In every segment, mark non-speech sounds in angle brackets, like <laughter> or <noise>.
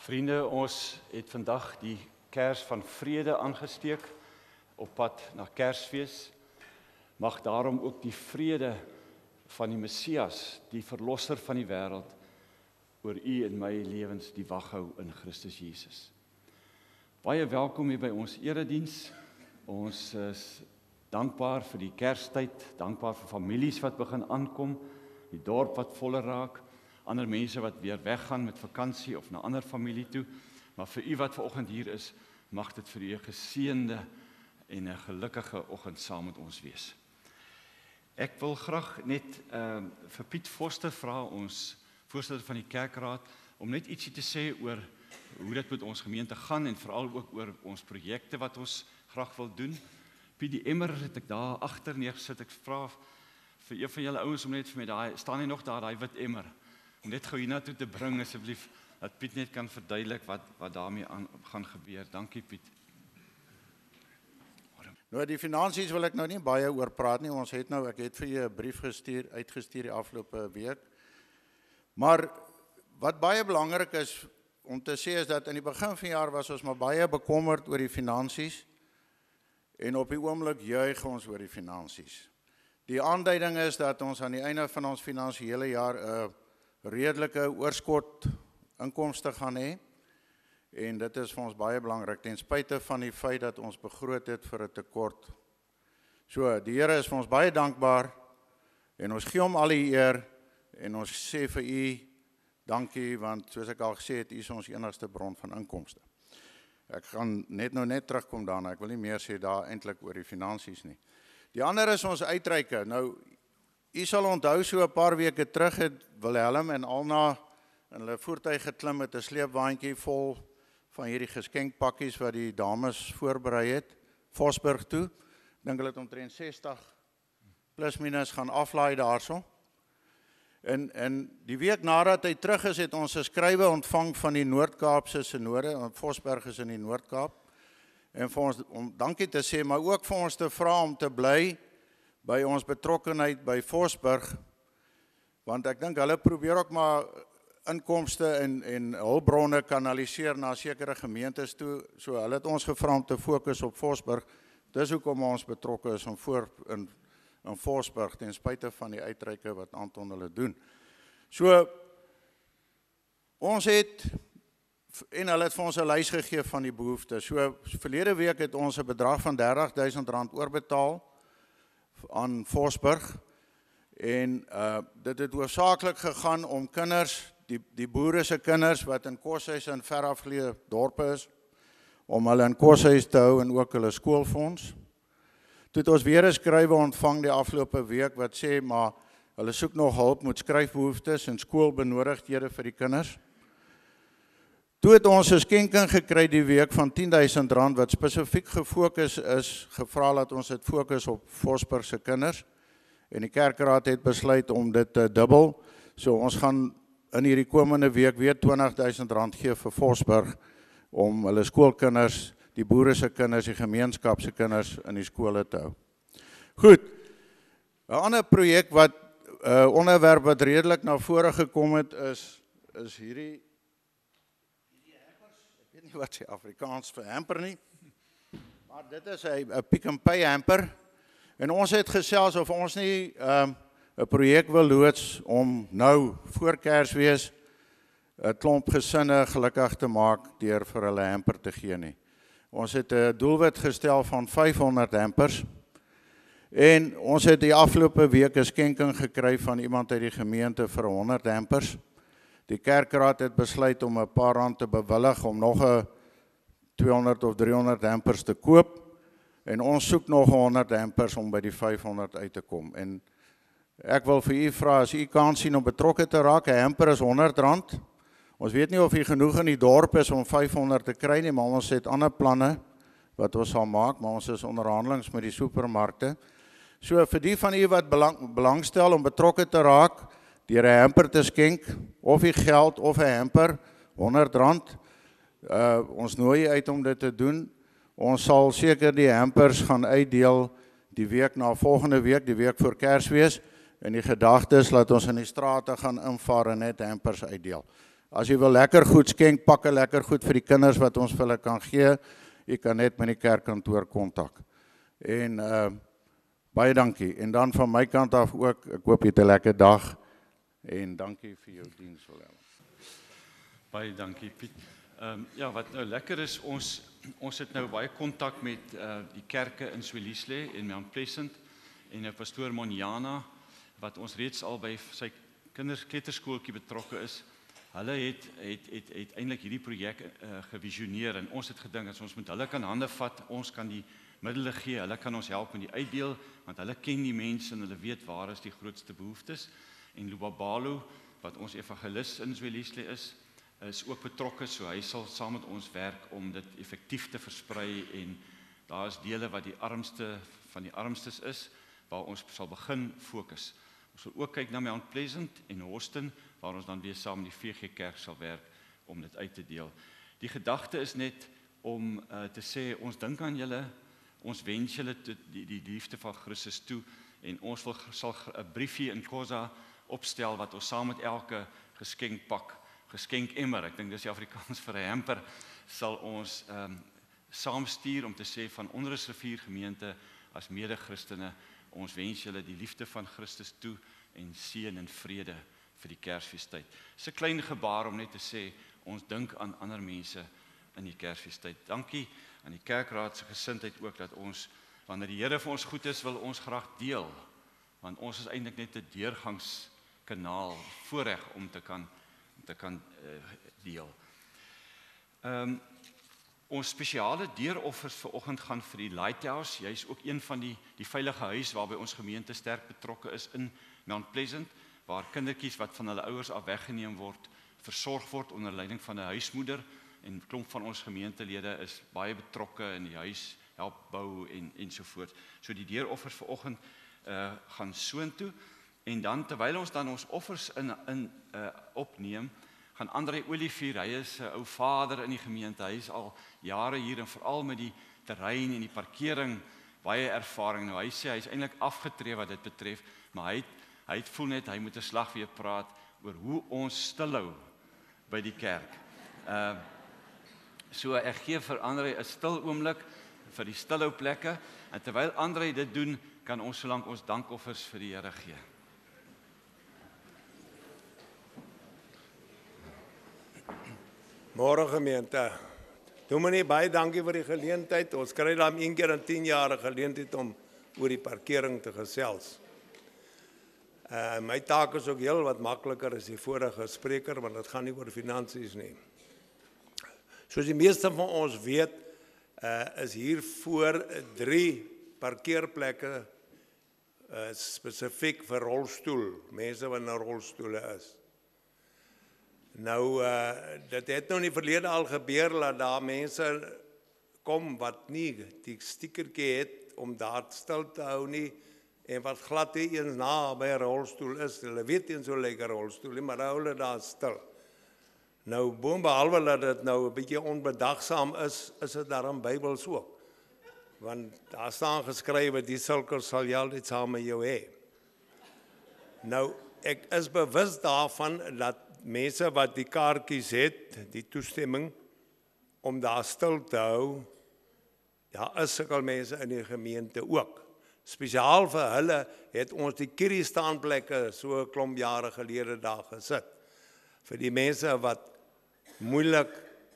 Vriende, ons het vandag die kers van vrede aangesteek op pad na Kersfees. Mag daarom ook die vrede van die Messias, die verlosser van die wêreld oor u en my lewens die wag hou in Christus Jesus. Baie welkom hier by ons erediens. Ons is dankbaar vir die Kerstyd, dankbaar vir families wat begin aankom, die dorp wat voller raak ander mense wat weer weggaan met vakansie of na ander familie toe. Maar vir u wat vanoggend hier is, mag dit vir u 'n geseënde en 'n gelukkige oggend saam met ons wees. Ek wil graag net ehm uh, vir Piet Forster vra ons voorsitter van die kerkraad om net ietsie te sê oor hoe dit met ons gemeente gaan en veral ook oor ons projekte wat ons graag wil doen. Piet die emmer het ek daar agter neergesit. Ek vra vir een van julle ouens om net vir my daai staan nie nog daar daai wit emmer om net gou hiernatoe te bring asseblief dat Piet net kan verduidelik wat wat daarmee aan gaan gebeur. Dankie Piet. Nou die finansies wil ek nou nie baie oor praat nie. Ons het nou ek het vir julle 'n brief gestuur uitgestuur die afgelope week. Maar wat baie belangrik is om te sê is dat in die begin van die jaar was ons maar baie bekommerd oor die finansies en op die oomblik juig ons oor die finansies. Die aanduiding is dat ons aan die einde van ons finansiële jaar 'n uh, redelike oorskot inkomste gaan hê. En dit is vir ons baie belangrik ten spyte van die feit dat ons begroot het vir 'n tekort. So, die Here is vir ons baie dankbaar en ons gee hom al die eer en ons sê vir u dankie want soos ek al gesê het, u is ons enigste bron van inkomste. Ek gaan net nou net terugkom daarna. Ek wil nie meer sê daar eintlik oor die finansies nie. Die ander is ons uitreike. Nou U sal onthou so 'n paar weke terug het Wilhelm en Alna in hulle voertuig geklim met 'n sleepwaandjie vol van hierdie geskenkpakkies wat die dames voorberei het Vosburg toe. Dink hulle het omtrent 60 plus minus gaan aflaai daarso. En en die week nadat hy terug is, het ons 'n skrywe ontvang van die Noord-Kaapse Sinode, want Vosburg is in die Noord-Kaap. En vir ons om dankie te sê, maar ook vir ons te vra om te bly by ons betrokkenheid by Vosburg want ek dink hulle probeer ook maar inkomste en en hulpbronne kanaliseer na sekere gemeentes toe. So hulle het ons gevra om te fokus op Vosburg. Dis hoekom ons betrokke is om voor in in Vosburg ten spyte van die uitreike wat Anton hulle doen. So ons het en hulle het vir ons 'n lys gegee van die behoeftes. So verlede week het ons 'n bedrag van R30000 oorbetaal aan Vosburg en uh dit het hoofsaaklik gegaan om kinders, die die boere se kinders wat in koshuise in verafgeleë dorpe is om hulle in koshuis te hou en ook hulle skoolfonds. Toe het ons weer 'n skrywe ontvang die afgelope week wat sê maar hulle soek nog hulp met skryfbehoeftes en skoolbenodigdhede vir die kinders. Toe het ons 'n skenking gekry die week van R10000 wat spesifiek gefokus is, gevra dat ons dit fokus op Vosburg se kinders. En die kerkraad het besluit om dit te dubbel. So ons gaan in hierdie komende week weer R20000 gee vir Vosburg om hulle skoolkinders, die boere se kinders, die gemeenskap se kinders in die skole te hou. Goed. 'n Ander projek wat 'n uh, onderwerp wat redelik na vore gekom het is is hierdie nie wat se Afrikaans vir hamper nie. Maar dit is 'n 'n Pick n Pay hamper. En ons het gesels of ons nie ehm, 'n um, projek wil loods om nou voor Kersfees 'n klomp gesinne gelukkig te maak deur vir hulle hamper te gee nie. Ons het 'n doelwit gestel van 500 hampers. En ons het die afgelope week 'n skenking gekry van iemand uit die gemeente vir 100 hampers. Die kerkraad het besluit om 'n paar rand te bewillig om nog 'n 200 of 300 hampers te koop en ons soek nog 100 hampers om by die 500 uit te kom. En ek wil vir u vra as u kan sien om betrokke te raak, 'n hamper is 100 rand. Ons weet nie of hier genoeg in die dorp is om 500 te kry nie, maar ons het ander planne wat ons sal maak, maar ons is onderhandelings met die supermarkte. So vir die van u wat belang, belangstel om betrokke te raak, deur 'n hamper te skenk of die geld of 'n hamper R100 uh ons nooi uit om dit te doen. Ons sal seker die hampers gaan uitdeel die week na volgende week, die week voor Kersfees en die gedagte is dat ons in die strate gaan invaar en net hampers uitdeel. As jy wil lekker goed skenk, pak 'n lekker goed vir die kinders wat ons vir hulle kan gee. Jy kan net met die kerkkantoor kontak. En uh baie dankie. En dan van my kant af ook, ek hoop jy het 'n lekker dag en dankie vir jou diens Willem. Baie dankie Piet. Ehm um, ja, wat nou lekker is, ons ons het nou baie kontak met uh die kerke in Swilisle en Mount Pleasant en 'n pastoor Monjana wat ons reeds al by sy kinders kleuterskooltjie betrokke is. Hulle het het het het eintlik hierdie projek uh, gevisioneer en ons het gedink as ons met hulle kan hande vat, ons kan die middele gee, hulle kan ons help met die uitdeel want hulle ken die mense en hulle weet waar is die grootste behoeftes. En Lubabalo wat ons evangelis in Zwelisle is, is ook betrokke, so hy sal saam met ons werk om dit effektief te versprei en daar is dele wat die armste van die armstes is waar ons sal begin fokus. Ons sal ook kyk na Mount Pleasant en Houston waar ons dan weer saam met die VG Kerk sal werk om dit uit te deel. Die gedagte is net om uh, te sê ons dink aan julle, ons wens julle die, die liefde van Christus toe en ons wil sal 'n briefie in Kosa opstel wat ons saam met elke geskenk pak, geskenk emmer, ek dink dis die Afrikaans vir 'n hamper, sal ons ehm um, saamstuur om te sê van onderrivier gemeente as mede-Christene ons wens julle die liefde van Christus toe en seën en vrede vir die Kersfeestyd. Dis 'n klein gebaar om net te sê ons dink aan ander mense in die Kersfeestyd. Dankie aan die kerkraad se gesindheid ook dat ons wanneer die Here vir ons goed is, wil ons graag deel. Want ons is eintlik net 'n deurgangskanaal voorreg om te kan om te kan uh, deel. Ehm um, ons spesiale deuroffers vir oggend gaan vir die Lighthouse. Jy's ook een van die die veilige huis waarby ons gemeente sterk betrokke is in Mount Pleasant waar kindertjies wat van hulle ouers af weggeneem word, versorg word onder leiding van 'n huismoeder en klomp van ons gemeentelede is baie betrokke in die huis help bou en ensovoorts. So die deuroffers vir oggend uh gaan soontoe en dan terwyl ons dan ons offers in in uh opneem, gaan Andre Olivier, hy is 'n ou vader in die gemeente. Hy is al jare hier en veral met die terrein en die parkering baie ervaring. Nou hy sê hy's eintlik afgetree wat dit betref, maar hy hy het voel net hy moet 'n slag weer praat oor hoe ons stilhou by die kerk. Uh so ek gee vir Andre 'n stil oomblik vir die stilhou plekke en terwyl Andre dit doen, kan ons solank ons dankoffers vir die Here gee. Môre gemeente. Dominee, baie dankie vir die geleentheid. Ons kry dan een keer in 10 jaar 'n geleentheid om oor die parkering te gesels. Uh my taak is ook heel wat makliker as die vorige spreker want dit gaan nie oor finansies nie. Soos die meeste van ons weet, uh is hier voor 3 parkeerplekke uh spesifiek vir rolstoel, mense wat in rolstoele is. Nou uh dit het nou in die verlede al gebeur dat daar mense kom wat nie die stikertjie het om daar stil te hou nie en wat glad nie eens na by 'n rolstoel is. Hulle weet nie so lekker rolstoel nie, maar hulle daar stil. Nou boonbehalwe dat dit nou 'n bietjie onbedagsaam is, is dit daarom Bybels ook. Want daar staan geskrywe die sulke sal altyd saam met jou hê. Nou ek is bewus daarvan dat mense wat die kaartjies het, die toestemming om daar stil te hou. Daar is sukkel mense in die gemeente ook. Spesiaal vir hulle het ons die kierie staanplekke so 'n klomp jare gelede daar gesit. Vir die mense wat moeilik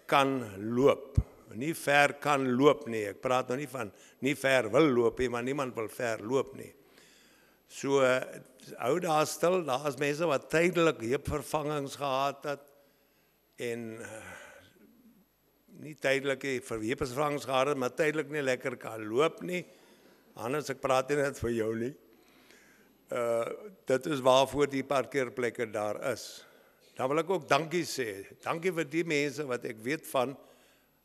kan loop, nie ver kan loop nie. Ek praat nou nie van nie ver wil loop nie, maar niemand wil ver loop nie. So hou daar stil, daar is mense wat tydelik heupvervangings gehad het en nie tydelik vir heupvervangings gehad het, maar tydelik nie lekker kan loop nie. Anders ek praat nie net vir jou nie. Uh dit is waarvoor die parkeerplekke daar is. Dan wil ek ook dankie sê. Dankie vir die mense wat ek weet van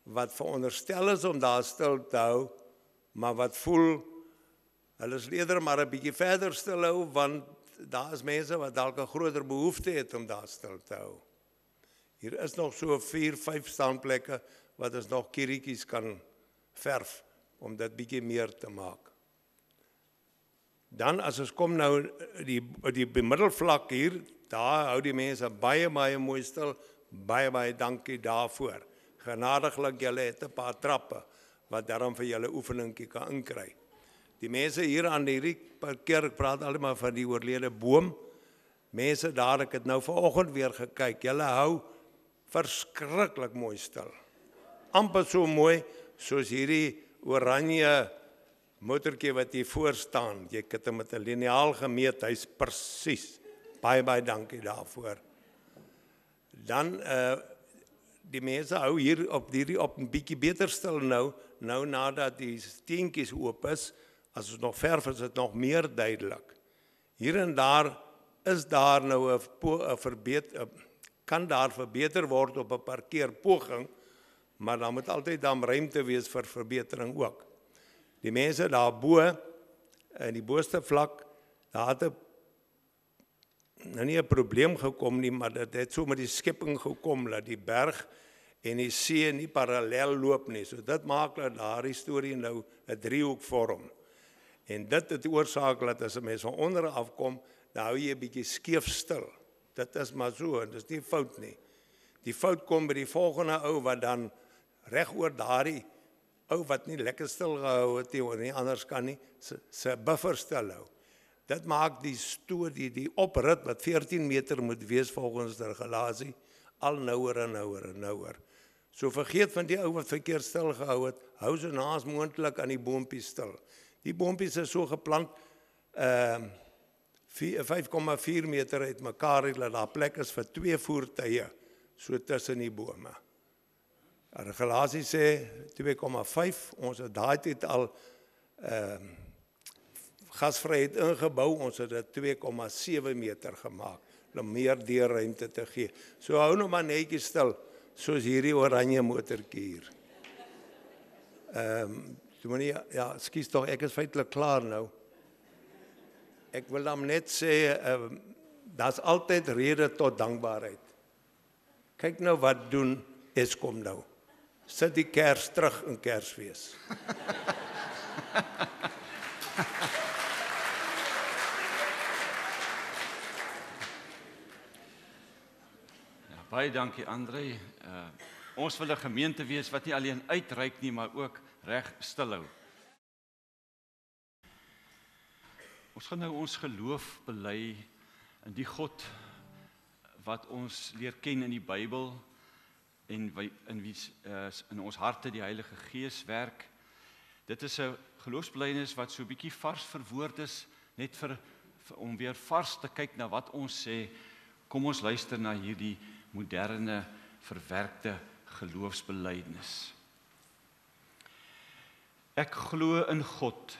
wat veronderstel is om daar stil te hou, maar wat voel Hulle is eerder maar 'n bietjie verder stil hou want daar is mense wat dalk 'n groter behoefte het om daar stil te hou. Hier is nog so 4, 5 staanplekke wat ons nog kirietjies kan verf om dit bietjie meer te maak. Dan as ons kom nou die die bemiddelvlak hier, daar hou die mense baie baie mooi stil, Baie baie dankie daarvoor. Genadiglik julle het 'n paar trappe wat daarom vir julle oefeningkie kan inkry. Die mense hier aan hierdie kerk praat almal van die oorlede boom. Mense daar, ek het nou vanoggend weer gekyk. Julle hou verskriklik mooi stil. amper so mooi soos hierdie oranje motortjie wat hier voor staan. Jy het hom met 'n liniaal gemeet. Hy's presies. Baie baie dankie daarvoor. Dan uh die mense hou hier op hierdie op 'n bietjie beter stil nou, nou nadat die steentjies oop is. As ons nog verf is dit nog meer duidelik. Hier en daar is daar nou 'n verbeter kan daar verbeter word op 'n parkeerpoging, maar dan moet altyd dan ruimte wees vir verbetering ook. Die mense daarbo in die booste vlak, daar het 'n nou nie 'n probleem gekom nie, maar dit het so met die skepping gekom dat die berg en die see nie parallel loop nie. So dit maak dat daardie storie nou 'n driehoek vorm. En dit het die oorsaak dat as 'n mens van onder af kom, dan hou jy 'n bietjie skeef stil. Dit is maar so, dit is nie fout nie. Die fout kom by die volgende ou wat dan reg oor daardie ou wat nie lekker stil gehou het nie, nie anders kan nie, se se buffer stil hou. Dit maak die storie die oprit wat 14 meter moet wees volgens die regulasie al nouer en nouer en nouer. So vergeet van die ou wat verkeerd stil gehou het, hou so naas moontlik aan die boontjies stil. Die boontjies is so geplant ehm uh, 5,4 meter uitmekaar dat daar plek is vir twee voertuie so tussen die bome. Die regulasie sê 2,5. Ons het daai tyd al ehm uh, gasvryheid ingebou. Ons het dit 2,7 meter gemaak om meer deurruimte te gee. So hou nou maar netjies stil soos hierdie oranje motortjie hier. Ehm um, jy moet nie ja, skuis tog, ek is feitelik klaar nou. Ek wil dan net sê ehm uh, daar's altyd rede tot dankbaarheid. Kyk nou wat doen Eskom nou sit die kers terug in Kersfees. ja, baie dankie Andre. Uh ons wil 'n gemeente wees wat nie alleen uitreik nie, maar ook reg stilhou. Ons gaan nou ons geloof bely in die God wat ons leer ken in die Bybel en in wie uh, in ons harte die Heilige Gees werk. Dit is 'n geloofsbelijdenis wat so bietjie vars verwoord is net vir, vir om weer vars te kyk na wat ons sê. Kom ons luister na hierdie moderne verwerkte geloofsbelijdenis. Ek glo in God.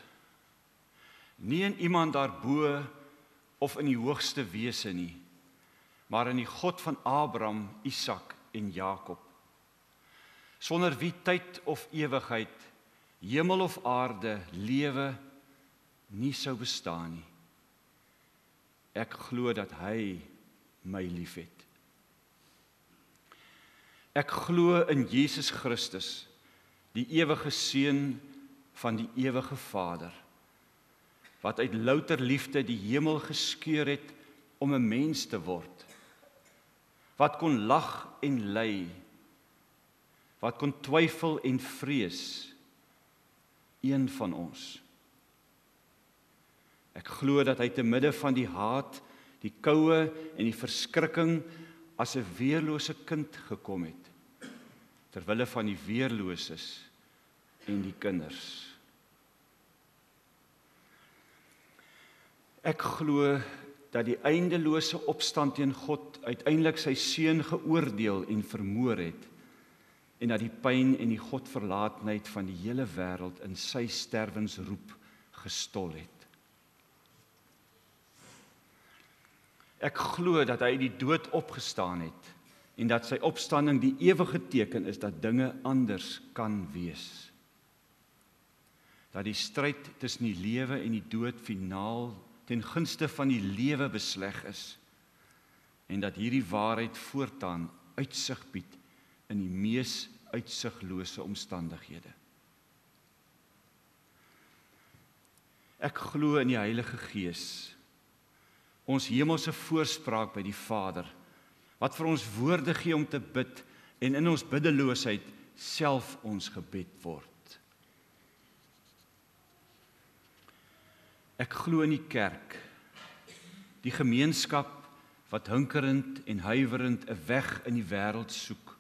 Nie in iemand daarbo of in die hoogste wese nie, maar in die God van Abraham, Isak en Jakob. Sonder wie tyd of ewigheid, hemel of aarde, lewe nie sou bestaan nie. Ek glo dat hy my liefhet. Ek glo in Jesus Christus, die ewige seun van die ewige Vader wat uit louter liefde die hemel geskeur het om 'n mens te word wat kon lag en ly wat kon twyfel en vrees een van ons. Ek glo dat hy te midde van die haat die koue en die verskrikking as 'n weerlose kind gekom het ter wille van die weerloses en die kinders ek glo dat die eindelose opstand teen God uiteindelik sy seun geoordeel en vermoor het en dat die pyn en die godverlaatheid van die hele wêreld in sy sterwensroep gestol het. Ek glo dat hy uit die dood opgestaan het en dat sy opstanding die ewige teken is dat dinge anders kan wees. Dat die stryd tussen die lewe en die dood finaal ten gunste van die lewe besleg is en dat hierdie waarheid voortaan uitsig bied in die mees uitsiglose omstandighede. Ek glo in die Heilige Gees, ons hemelse voorspraak by die Vader wat vir ons woorde gee om te bid en in ons biddeloosheid self ons gebed word. Ek glo in die kerk, die gemeenskap wat hunkerend en huiwerend 'n weg in die wêreld soek,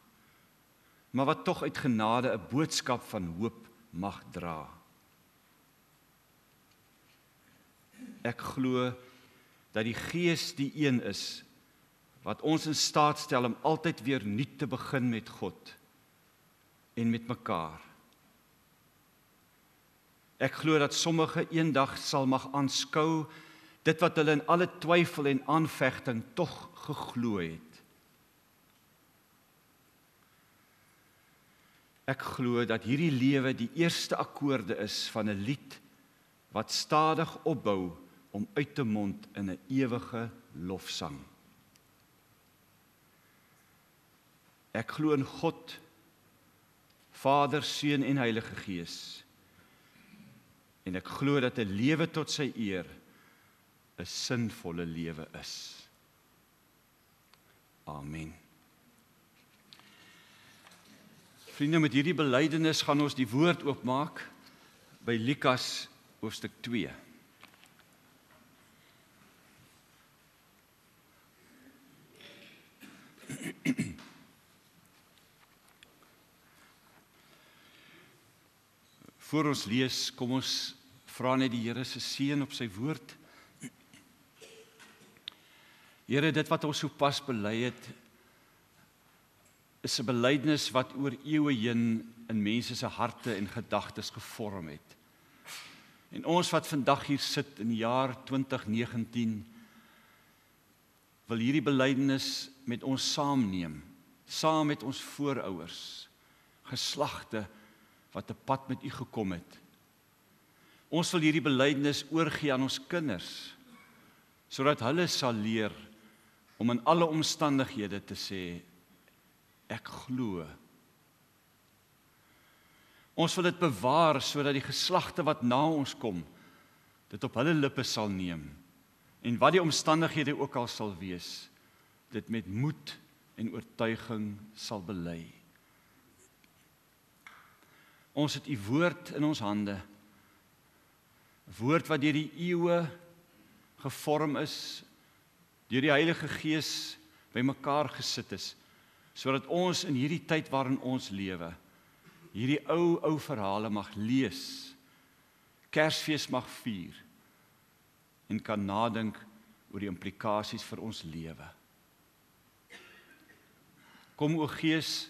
maar wat tog uit genade 'n boodskap van hoop mag dra. Ek glo dat die Gees die een is wat ons in staat stel om altyd weer nuut te begin met God en met mekaar. Ek glo dat sommige eendag sal mag aanskou dit wat hulle in alle twyfel en aanvegting tog geglo het. Ek glo dat hierdie lewe die eerste akkoorde is van 'n lied wat stadig opbou om uit te mond in 'n ewige lofsang. Ek glo in God, Vader, Seun en Heilige Gees. En ek glo dat 'n lewe tot sy eer 'n sinvolle lewe is. Amen. Vriende, met hierdie belydenis gaan ons die woord oopmaak by Lukas hoofstuk 2. <clears throat> Voor ons lees, kom ons vra net die Here se seën op sy woord. Here, dit wat ons sopas bely het, is 'n belydenis wat oor eeue heen in mense se harte en gedagtes gevorm het. En ons wat vandag hier sit in die jaar 2019 wil hierdie belydenis met ons saamneem, saam met ons voorouers, geslagte wat 'n pad met u gekom het. Ons wil hierdie belydenis oorgee aan ons kinders sodat hulle sal leer om in alle omstandighede te sê ek glo. Ons wil dit bewaar sodat die geslagte wat na ons kom dit op hulle lippe sal neem en wat die omstandighede ook al sal wees dit met moed en oortuiging sal bely. Ons het u woord in ons hande. 'n Woord wat deur die eeue gevorm is, deur die Heilige Gees bymekaar gesit is sodat ons in hierdie tyd waarin ons lewe hierdie ou ou verhale mag lees. Kersfees mag vier en kan nadink oor die implikasies vir ons lewe. Kom o Gees,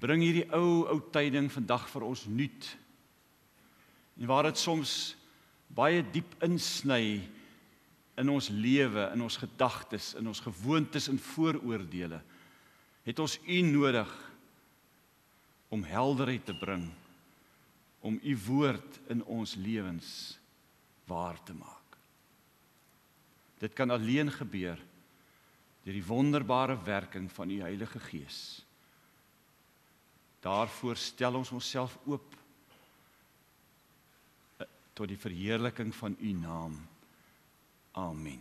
bring hierdie ou ou tyding vandag vir ons nuut. En waar dit soms baie diep insny in ons lewe, in ons gedagtes, in ons gewoontes en vooroordeele, het ons U nodig om helderheid te bring om U woord in ons lewens waar te maak. Dit kan alleen gebeur deur die wonderbare werking van U Heilige Gees. Daarvoor stel ons onsself oop eh, tot die verheerliking van u naam. Amen.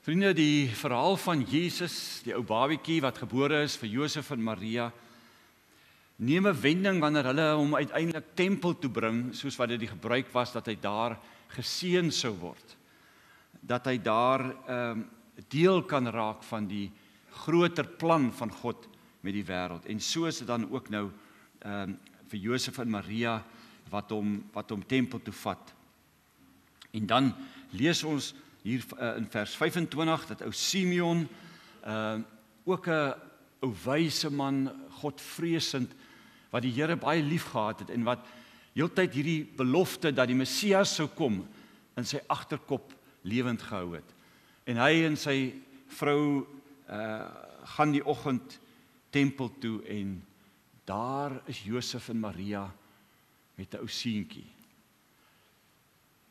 Vriende, die verhaal van Jesus, die ou babietjie wat gebore is vir Josef en Maria, neem 'n wending wanneer hulle hom uiteindelik tempel toe bring, soos wat dit die gebruik was dat hy daar geseën sou word. Dat hy daar ehm um, deel kan raak van die groter plan van God met die wêreld. En so is dit dan ook nou ehm um, vir Josef en Maria wat hom wat hom tempel toe vat. En dan lees ons hier uh, in vers 25 dat ou Simeon ehm uh, ook 'n ou wyse man, Godvreesend wat die Here baie liefgehad het en wat heeltyd hierdie belofte dat die Messias sou kom in sy agterkop lewend gehou het. En hy en sy vrou uh gaan die oggend tempel toe en daar is Josef en Maria met 'n ou seentjie.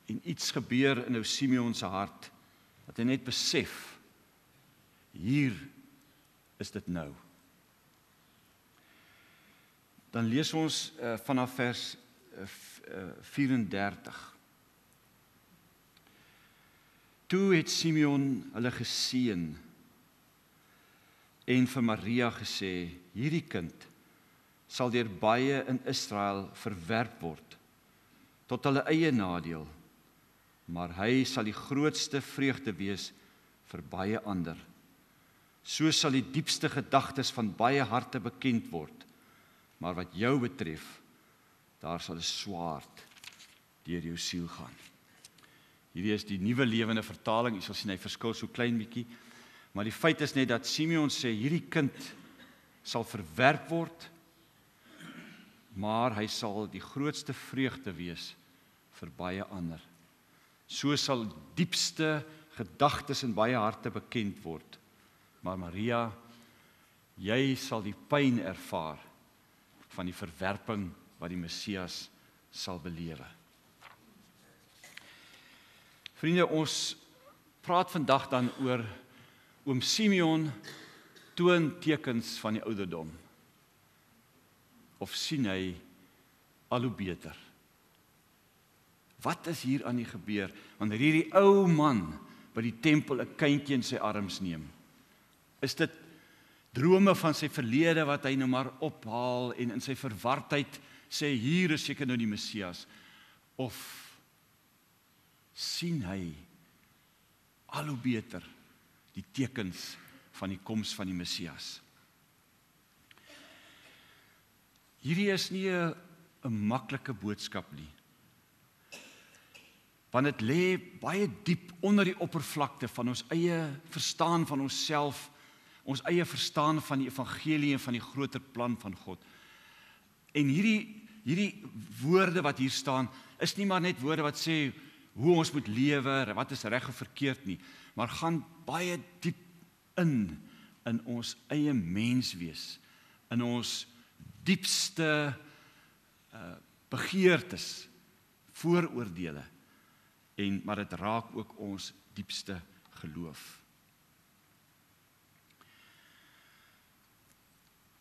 En iets gebeur in ou Simeon se hart dat hy net besef hier is dit nou. Dan lees ons uh, vanaf vers 34. Toe het Simeon hulle geseën en vir Maria gesê: "Hierdie kind sal deur baie in Israel verwerp word tot hulle eie nadeel, maar hy sal die grootste vreugde wees vir baie ander. So sal die diepste gedagtes van baie harte bekend word. Maar wat jou betref, daar sal 'n swaard deur jou siel gaan." Hierdie is die nuwe lewende vertaling. Jy sal sien hy verskil so klein bietjie. Maar die feit is net dat Simeon sê hierdie kind sal verwerp word, maar hy sal die grootste vreugde wees vir baie ander. So sal diepste gedagtes in baie harte bekend word. Maar Maria, jy sal die pyn ervaar van die verwerping wat die Messias sal belewe. Vriende, ons praat vandag dan oor oom Simeon toon tekens van die ouderdom. Of sien hy al hoe beter? Wat is hier aan die gebeur wanneer hierdie ou man by die tempel 'n kindjie in sy arms neem? Is dit drome van sy verlede wat hy nou maar ophaal en in sy verwardheid sê hier is seker nou die Messias of sien hy al hoe beter die tekens van die koms van die Messias. Hierdie is nie 'n maklike boodskap nie. Want dit lê baie diep onder die oppervlakte van ons eie verstaan van onsself, ons eie verstaan van die evangelie en van die groter plan van God. En hierdie hierdie woorde wat hier staan, is nie maar net woorde wat sê hoe ons moet lewe, wat is reg of verkeerd nie, maar gaan baie diep in in ons eie menswees, in ons diepste uh begeertes, vooroordeele en maar dit raak ook ons diepste geloof.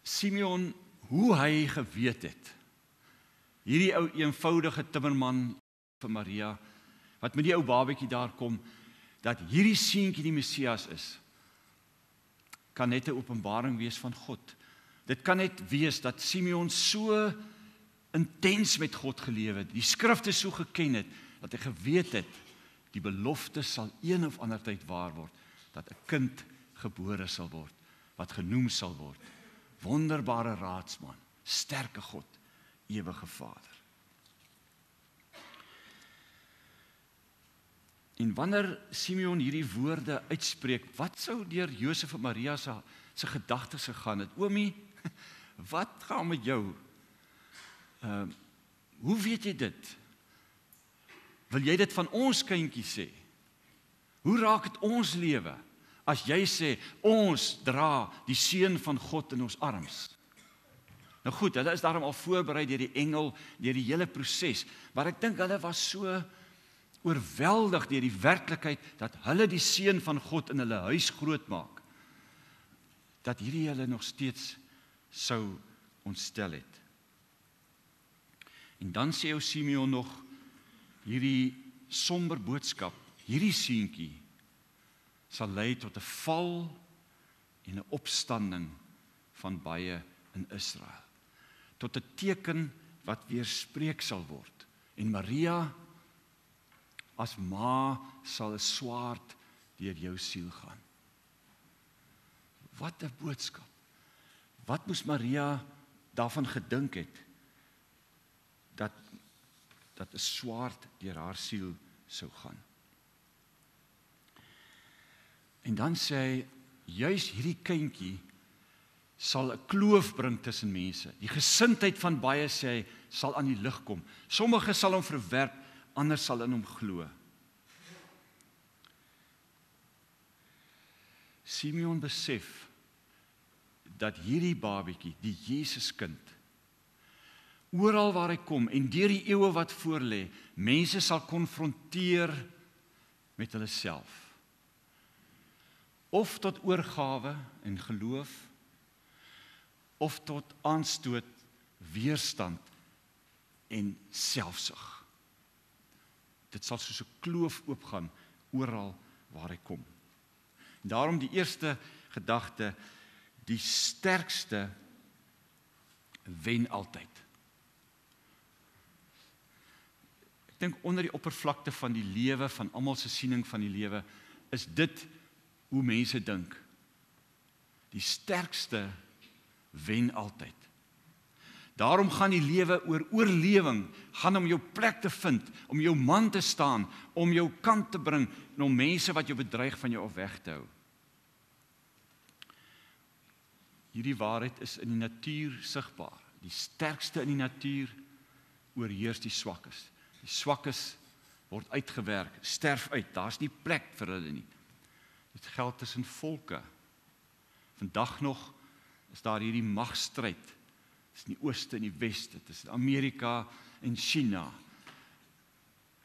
Simeon, hoe hy geweet het. Hierdie ou eenvoudige timmerman vir Maria wat met die ou babatjie daar kom dat hierdie seentjie die Messias is kan net 'n openbaring wees van God. Dit kan net wees dat Simeon so intens met God gelewe het, die skrifte so geken het dat hy geweet het die belofte sal een of ander tyd waar word dat 'n kind gebore sal word wat genoem sal word wonderbare raadsman, sterke God, ewige Vader. En wanneer Simeon hierdie woorde uitspreek, wat sou deur Josef en Maria se se gedagtes gegaan het? Oomie, <laughs> wat gaan met jou? Ehm uh, hoe weet jy dit? Wil jy dit van ons kindjie sê? Hoe raak dit ons lewe as jy sê ons dra die seun van God in ons arms? Nou goed, hulle is daarom al voorberei deur die engel, deur die hele proses, maar ek dink hulle was so oorweldig deur die werklikheid dat hulle die seun van God in hulle huis grootmaak dat hierdie hulle nog steeds sou ontstel het. En dan sê ou Simeon nog hierdie somber boodskap, hierdie seentjie sal lei tot 'n val en 'n opstanding van baie in Israel. Tot 'n teken wat weerspreek sal word. En Maria as ma sal 'n swaard deur jou siel gaan. Wat 'n boodskap. Wat moes Maria daarvan gedink het dat dat 'n swaard deur haar siel sou gaan. En dan sê hy juis hierdie kindjie sal 'n kloof bring tussen mense. Die gesindheid van baie sê hy sal aan die lig kom. Sommige sal hom verwerp, ander sal in hom glo. Simeon besef dat hierdie babatjie, die Jesuskind, oral waar hy kom en deur die eeue wat voorlê, mense sal konfronteer met hulle self. Of tot oorgawe en geloof of tot aanstoot, weerstand en selfsug. Dit sal soos 'n kloof oopgaan oral waar hy kom. En daarom die eerste gedagte, die sterkste wen altyd. Ek dink onder die oppervlakte van die lewe van almal se siening van die lewe is dit hoe mense dink. Die sterkste wen altyd. Daarom gaan die lewe oor oorlewing, gaan om jou plek te vind, om jou man te staan, om jou kant te bring en om mense wat jou bedreig van jou af weg te hou. Hierdie waarheid is in die natuur sigbaar. Die sterkste in die natuur oorheers die swakkes. Die swakkes word uitgewerk, sterf uit. Daar's nie plek vir hulle nie. Dit geld tussen volke. Vandag nog is daar hierdie magstryd tussen die ooste en die weste, tussen Amerika en China.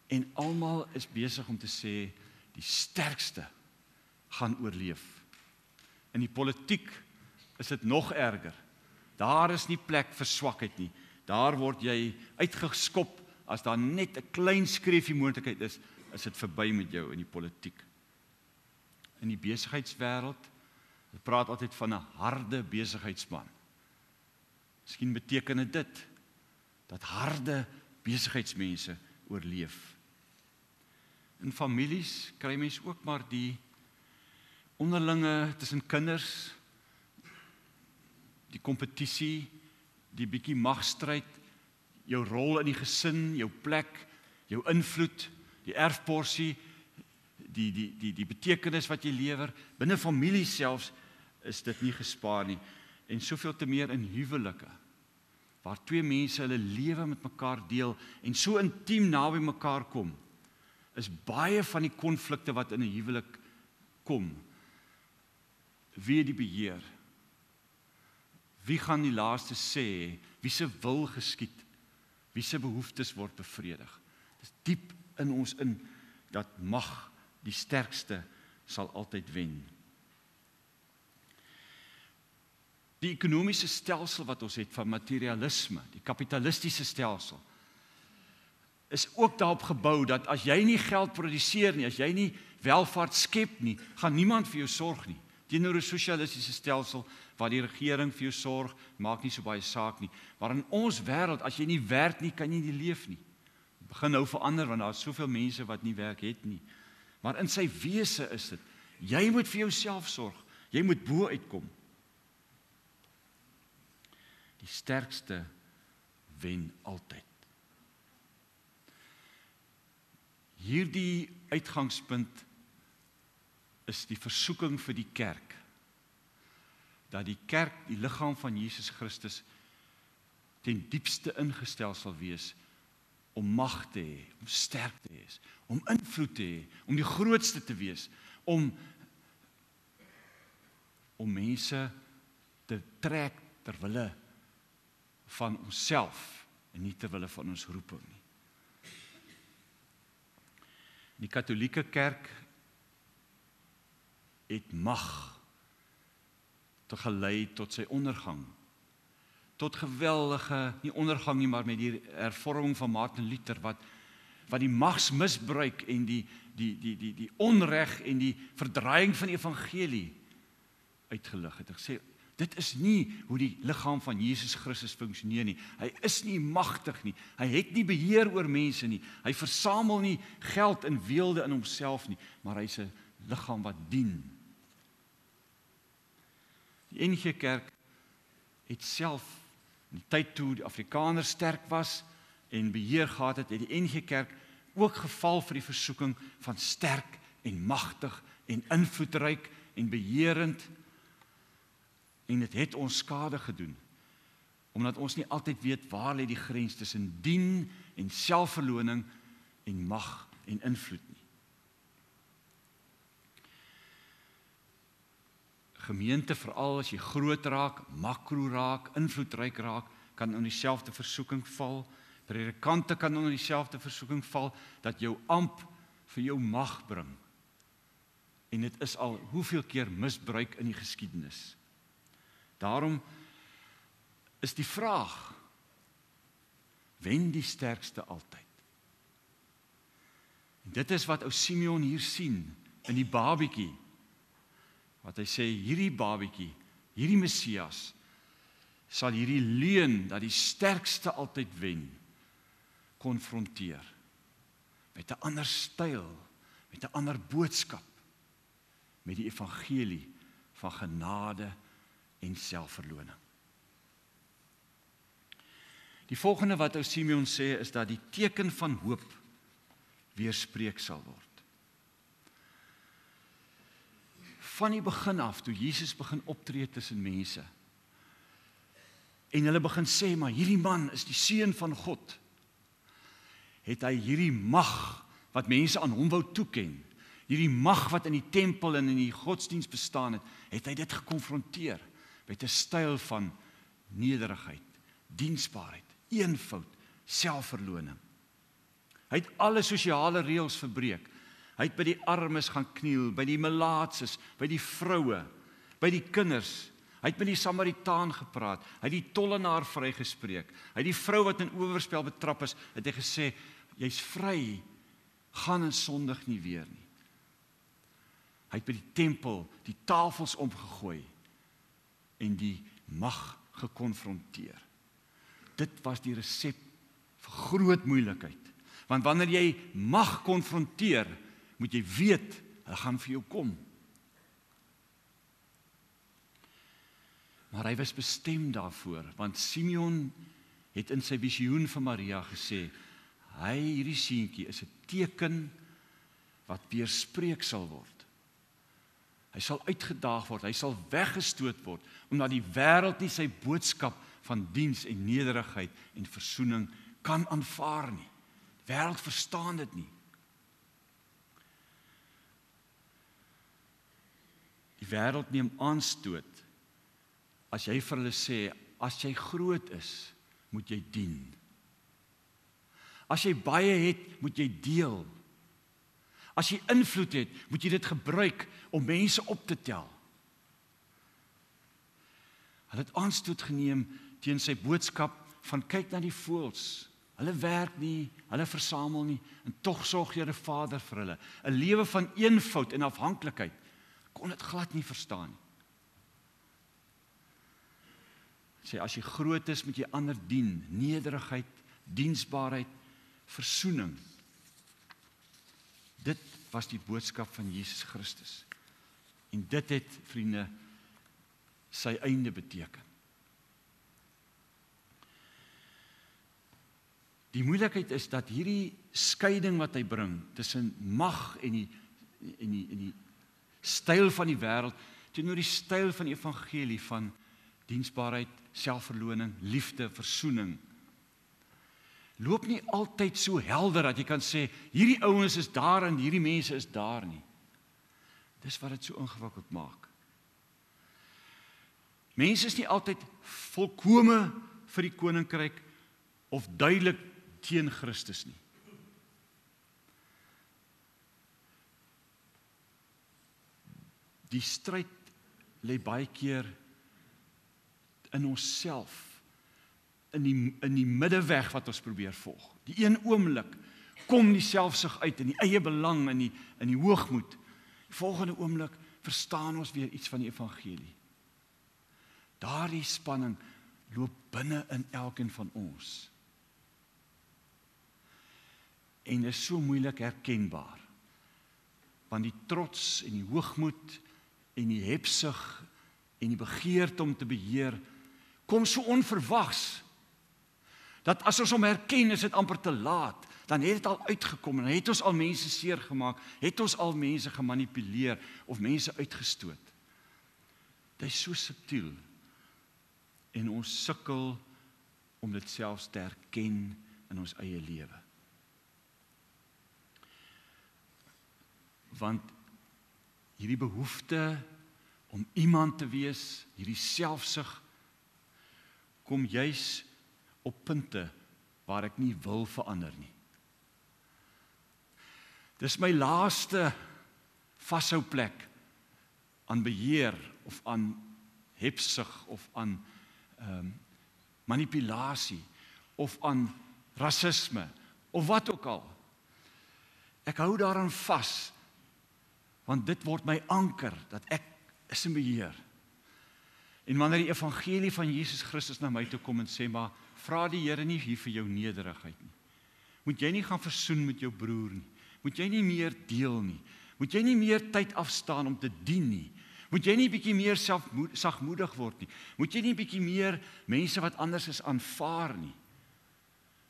En almal is besig om te sê die sterkste gaan oorleef. In die politiek is dit nog erger. Daar is nie plek vir swakheid nie. Daar word jy uitgeskop as daar net 'n klein skreefie moontlikheid is, is dit verby met jou in die politiek. In die besigheidswêreld, hulle praat altyd van 'n harde besigheidsman. Miskien beteken dit dat harde besigheidsmense oorleef. In families kry mens ook maar die onderlinge tussen kinders die kompetisie, die bietjie magstryd, jou rol in die gesin, jou plek, jou invloed, die erfporsie, die die die die betekenis wat jy lewer binne familie selfs is dit nie gespaar nie. En soveel te meer in huwelike waar twee mense hulle lewe met mekaar deel en so intiem naby mekaar kom is baie van die konflikte wat in 'n huwelik kom wie die beheer? Wie gaan die laaste sê wie se wil geskied wie se behoeftes word bevredig? Dis diep in ons in dat mag die sterkste sal altyd wen die ekonomiese stelsel wat ons het van materialisme, die kapitalistiese stelsel is ook daarop gebou dat as jy nie geld produseer nie, as jy nie welvaart skep nie, gaan niemand vir jou sorg nie. Teenoor 'n sosialistiese stelsel waar die regering vir jou sorg, maak nie so baie saak nie. Maar in ons wêreld, as jy nie werk nie, kan jy nie leef nie. Dit begin nou verander want daar's soveel mense wat nie werk het nie. Maar in sy wese is dit jy moet vir jouself sorg. Jy moet bo uitkom. Die sterkste wen altyd. Hierdie uitgangspunt is die versoeking vir die kerk. Dat die kerk, die liggaam van Jesus Christus ten diepste ingestel sal wees om mag te hê, om sterk te wees, om invloed te hê, om die grootste te wees, om om mense te trek ter wille van onsself en nie ter wille van ons roeping nie. Die Katolieke Kerk het mag te gelei tot sy ondergang. Tot geweldige nie ondergang nie, maar met die hervorming van Martin Luther wat wat die magsmisbruik en die die die die die onreg en die verdraaiing van die evangelie uitgelig het. Hy sê Dit is nie hoe die liggaam van Jesus Christus funksioneer nie. Hy is nie magtig nie. Hy het nie beheer oor mense nie. Hy versamel nie geld en weelde in homself nie, maar hy's 'n liggaam wat dien. Die NG Kerk het self in die tyd toe die Afrikaners sterk was en beheer gehad het, het die NG Kerk ook geval vir die versoeking van sterk en magtig en invloedryk en beheerend en dit het ons skade gedoen omdat ons nie altyd weet waar lê die grens tussen dien en selfverloning en mag en invloed nie. Gemeente veral as jy groot raak, makro raak, invloedryk raak, kan in dieselfde versoeking val. Predikante kan in dieselfde versoeking val dat jou amp vir jou mag bring. En dit is al hoeveel keer misbruik in die geskiedenis. Daarom is die vraag wen die sterkste altyd. En dit is wat ou Simeon hier sien in die babietjie wat hy sê hierdie babietjie, hierdie Messias sal hierdie leuen dat die sterkste altyd wen konfronteer met 'n ander styl, met 'n ander boodskap, met die evangelie van genade en selfverloning. Die volgende wat ou Simeon sê is dat die teken van hoop weerspreek sal word. Van die begin af toe Jesus begin optree tussen mense en hulle begin sê maar hierdie man is die seun van God het hy hierdie mag wat mense aan hom wou toeken hierdie mag wat in die tempel en in die godsdiens bestaan het het hy dit gekonfronteer met 'n styl van nederigheid diensbaarheid eenvoud, selfverloning. Hy het alle sosiale reëls verbreek. Hy het by die armes gaan kniel, by die melaatses, by die vroue, by die kinders. Hy het met die Samaritaan gepraat. Hy het die tollenaar vrygespreek. Hy het die vrou wat in oorspel betrap is, het hy gesê, jy's vry. Gaan en sondig nie weer nie. Hy het by die tempel die tafels omgegooi en die mag gekonfronteer. Dit was die resep vir groot moeilikheid. Want wanneer jy mag konfronteer, moet jy weet hulle gaan vir jou kom. Maar hy was bestem daarvoor, want Simeon het in sy visioen vir Maria gesê, hy hierdie seentjie is 'n teken wat weerspreek sal word. Hy sal uitgedaag word, hy sal weggestoot word omdat die wêreld nie sy boodskap van diens en nederigheid en verzoening kan aanvaar nie. Die wêreld verstaan dit nie. Die wêreld neem aanstoot as jy vir hulle sê as jy groot is, moet jy dien. As jy baie het, moet jy deel. As jy invloed het, moet jy dit gebruik om mense op te tel. Hulle het aanstoot geneem teen sy boodskap van kyk na die voëls. Hulle werk nie, hulle versamel nie en tog sorg Here Vader vir hulle. 'n Lewe van eenvoud en afhanklikheid. Kon dit glad nie verstaan nie. Sê as jy groot is, moet jy ander dien, nederigheid, diensbaarheid, versoening. Dit was die boodskap van Jesus Christus. En dit het vriende sy einde beteken. Die moeilikheid is dat hierdie skeiding wat hy bring tussen mag en die en die en die styl van die wêreld teenoor die styl van die evangelie van diensbaarheid, selfverloning, liefde, versoening loop nie altyd so helder dat jy kan sê hierdie ouens is daar en hierdie mense is daar nie. Dis wat dit so ingewikkeld maak. Mense is nie altyd volkome vir die koninkryk of duidelik teen Christus nie. Die stryd lê baie keer in onsself in die in die middeweg wat ons probeer volg. Die een oomblik kom die selfsug uit in die eie belang in die in die hoogmoed. Die volgende oomblik verstaan ons weer iets van die evangelie. Daardie spanning loop binne in elkeen van ons en is so moeilik herkenbaar. Want die trots en die hoogmoed en die hebsug en die begeerte om te beheer kom so onverwags dat as ons hom herken is dit amper te laat. Dan het dit al uitgekom en het ons al mense seer gemaak het ons al mense gemanipuleer of mense uitgestoot. Dit is so subtiel. En ons sukkel om dit selfs te erken in ons eie lewe. Want hierdie behoefte om iemand te wees, hierdie selfsug kom juis op punte waar ek nie wil verander nie. Dis my laaste vashou plek aan beheer of aan hebsug of aan ehm um, manipulasie of aan rasisme of wat ook al. Ek hou daaraan vas Want dit word my anker dat ek is in beheer. En wanneer die evangelie van Jesus Christus na my toe kom en sê maar vra die Here nie hier vir jou nederigheid nie. Moet jy nie gaan versoen met jou broer nie. Moet jy nie meer deel nie. Moet jy nie meer tyd afstaan om te dien nie. Moet jy nie bietjie meer selfsagmoedig word nie. Moet jy nie bietjie meer mense wat anders is aanvaar nie.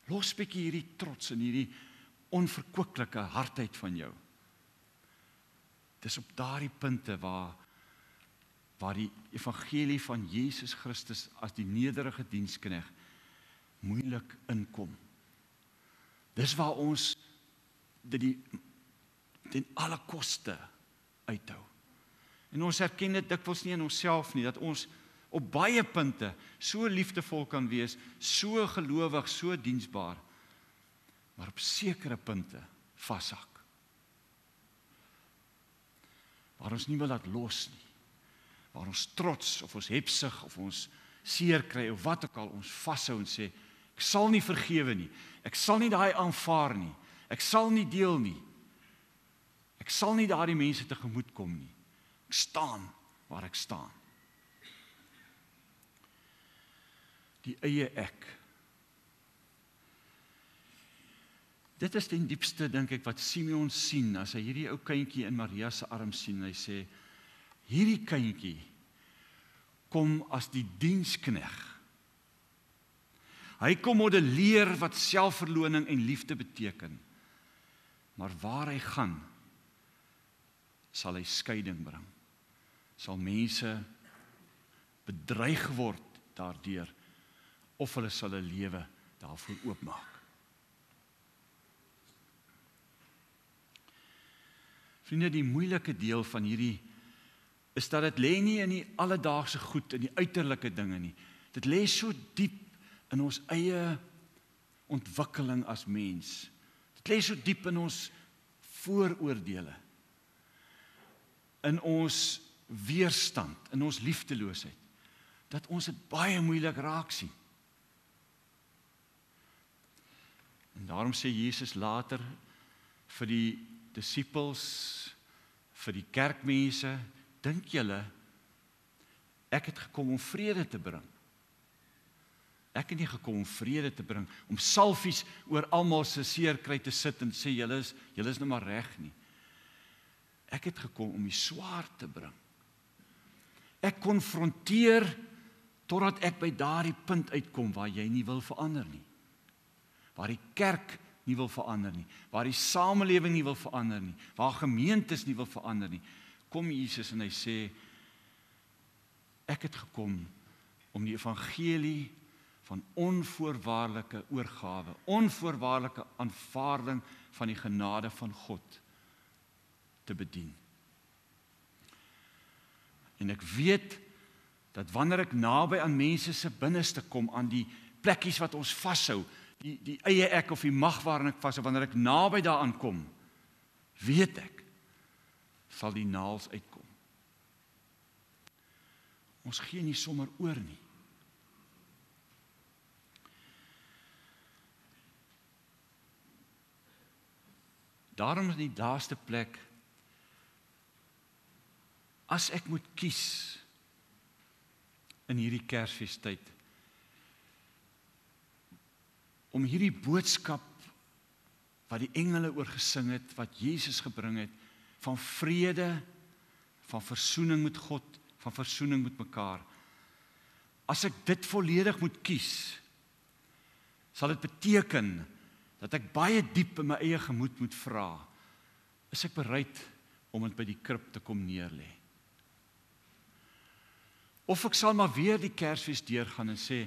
Los bietjie hierdie trots en hierdie onverkwikkelike hardheid van jou. Dis op daardie punte waar waar die evangelie van Jesus Christus as die nederige dienskneg moeilik inkom. Dis waar ons dit die ten alle koste uithou. En ons erken dit dikwels nie in onsself nie dat ons op baie punte so liefdevol kan wees, so gelowig, so diensbaar, maar op sekere punte vashak. Waar ons nie wil laat los nie. Waar ons trots of ons hebsug of ons seer kry of wat ook al ons vashou en sê ek sal nie vergewe nie. Ek sal nie daai aanvaar nie. Ek sal nie deel nie. Ek sal nie daardie mense tegemoet kom nie. Ek staan waar ek staan. Die eie ek. Dit is die diepste dink ek wat Simeon sien as hy hierdie ou kindjie in Maria se arms sien. Hy sê hierdie kindjie kom as die dienskneg. Hy kom modelleer wat selfverloning en liefde beteken. Maar waar hy gaan, sal hy skeiding bring. Sal mense bedreig word daardeur of hulle sal 'n lewe daarvoor oopmaak. Vriende, die moeilike deel van hierdie is dat dit lê nie in die alledaagse goed en die uiterlike dinge nie. Dit lê so diep in ons eie ontwikkeling as mens. Dit lê so diep in ons vooroordeele in ons weerstand, in ons liefdeloosheid dat ons dit baie moeilik raak sien. En daarom sê Jesus later vir die disippels vir die kerkmense, dink julle ek het gekom om vrede te bring? Ek het nie gekom om vrede te bring om salfies oor almal se seer kry te sit en sê julle is julle is nou maar reg nie. Ek het gekom om die swaard te bring. Ek konfronteer totdat ek by daardie punt uitkom waar jy nie wil verander nie. Waar die kerk nie wil verander nie, waar die samelewing nie wil verander nie, waar gemeentes nie wil verander nie. Kom Jesus en hy sê ek het gekom om die evangelie van onvoorwaardelike oorgawe, onvoorwaardelike aanvaarding van die genade van God te bedien. En ek weet dat wanneer ek naby aan mense se binneste kom aan die plekkies wat ons vashou, die die eie ek of die mag waarin ek vashou, wanneer ek naby daaraan kom, weet ek sal die naels uitkom. Ons gee nie sommer oor nie. Daarom is die laaste plek as ek moet kies in hierdie Kersfeestyd om hierdie boodskap wat die engele oor gesing het wat Jesus gebring het van vrede van versoening met God van versoening met mekaar. As ek dit volledig moet kies sal dit beteken dat ek baie diep in my eie gemoed moet vra is ek bereid om dit by die krib te kom neerlê Of ek sal maar weer die Kersfees deurgaan en sê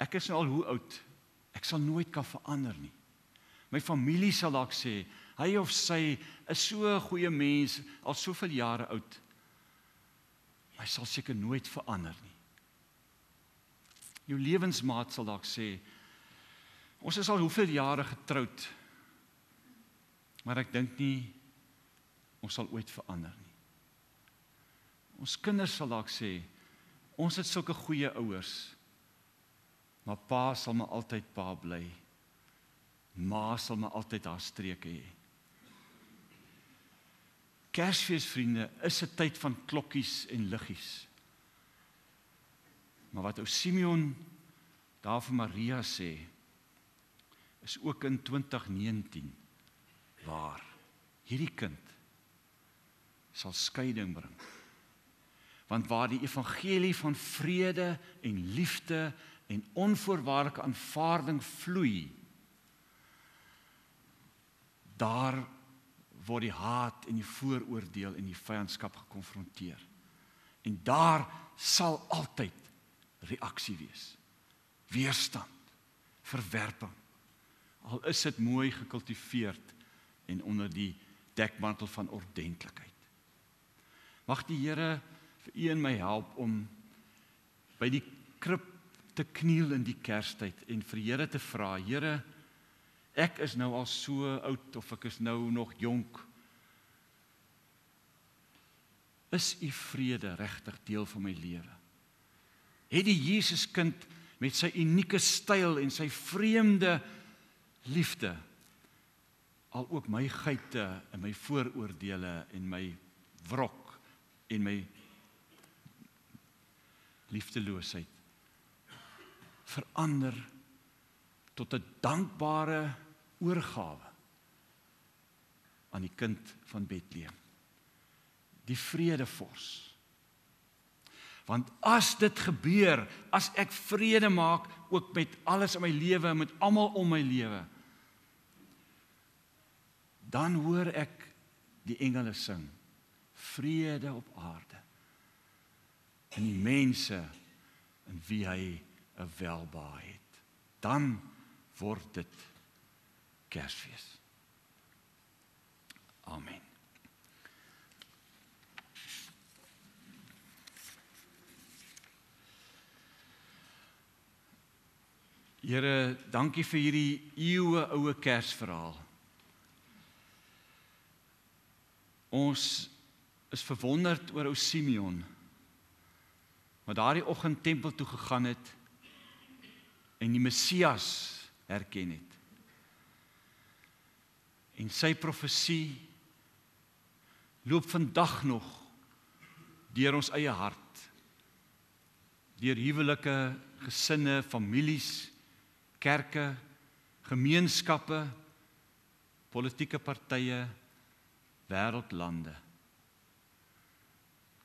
ek is nou al hoe oud. Ek sal nooit kan verander nie. My familie sal dalk sê hy of sy is so 'n goeie mens, al soveel jare oud. Hy sal seker nooit verander nie. Jou lewensmaat sal dalk sê ons is al hoeveel jare getroud. Maar ek dink nie ons sal ooit verander nie. Ons kinders sal dalk sê ons het sulke goeie ouers. Maar pa sal my altyd pa bly. Ma sal my altyd haar streke hê. Kersfeesvriende is 'n tyd van klokkies en liggies. Maar wat ou Simeon daar vir Maria sê is ook in 2019 waar hierdie kind sal skeiding bring. Want waar die evangelie van vrede en liefde en onvoorwaardelike aanvaarding vloei, daar word die haat en die vooroordeel en die vyandskap gekonfronteer. En daar sal altyd reaksie wees. Weerstand, verwerping. Al is dit mooi gekultiveerd en onder die dekmantel van ordentlikheid. Mag die Here vir u en my help om by die krib te kniel in die Kerstyd en vir Here te vra, Here, ek is nou al so oud of ek is nou nog jonk. Is u vrede regtig deel van my lewe? Het die Jesuskind met sy unieke styl en sy vreemde liefde al ook my geite en my vooroordeele en my wrok en my liefdeloosheid verander tot 'n dankbare oorgawe aan die kind van Bethlehem. Die vredevors want as dit gebeur as ek vrede maak ook met alles in my lewe met almal om my lewe dan hoor ek die engele sing vrede op aarde in die mense in wie hy 'n welbehae het. Dan word dit kersfees. Amen Here, dankie vir hierdie eeue oue Kersverhaal. Ons is verwonderd oor ou Simeon wat daardie oggend tempel toe gegaan het en die Messias herken het. En sy profesie loop vandag nog deur ons eie hart. Deur huwelike, gesinne, families, kerke, gemeenskappe, politieke partye, wêreldlande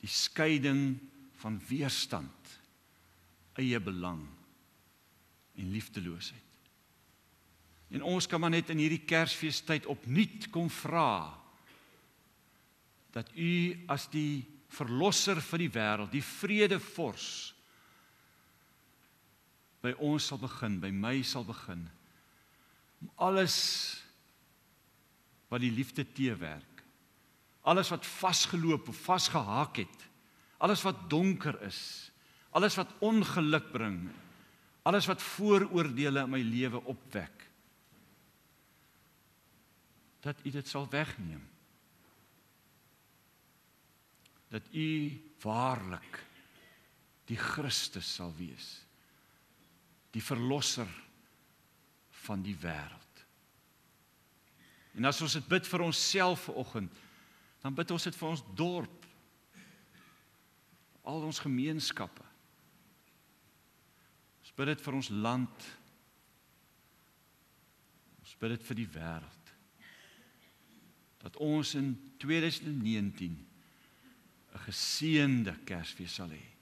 die skeiding van weerstand, eie belang en liefdeloosheid. En ons kan maar net in hierdie Kersfeestyd opnuut kom vra dat u as die verlosser van die wêreld, die vredevors by ons sal begin, by my sal begin. Om alles wat die liefde teewerk alles wat vasgeloop of vasgehaak het, alles wat donker is, alles wat ongeluk bring, alles wat vooroordeele in my lewe opwek, dat U dit sal wegneem. Dat U waarlik die Christus sal wees, die verlosser van die wêreld. En as ons dit bid vir onsself vanoggend, dan bid ons dit vir ons dorp. Al ons gemeenskappe. Ons bid dit vir ons land. Ons bid dit vir die wêreld. Dat ons in 2019 'n geseënde Kersfees sal hê.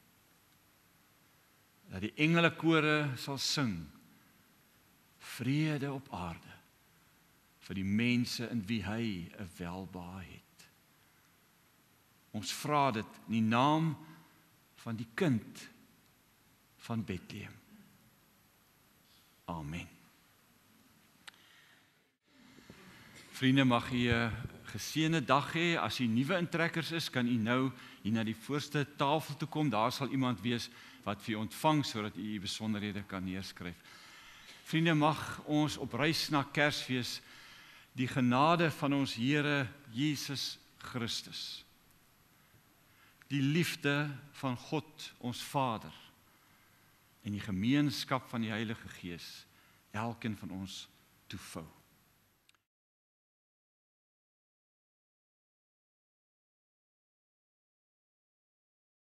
Dat die engelekore sal sing vrede op aarde vir die mense in wie hy 'n welbehae het. Ons vra dit in die naam van die kind van Bethlehem. Amen. Vriende, mag u 'n geseënde dag hê. As u nuwe intrekkers is, kan u nou hier na die voorste tafel toe kom. Daar sal iemand wees wat vir u ontvang sodat u u besonderhede kan neerskryf. Vriende, mag ons op reis na Kersfees die genade van ons Here Jesus Christus die liefde van God ons Vader en die gemeenskap van die Heilige Gees elkeen van ons toevou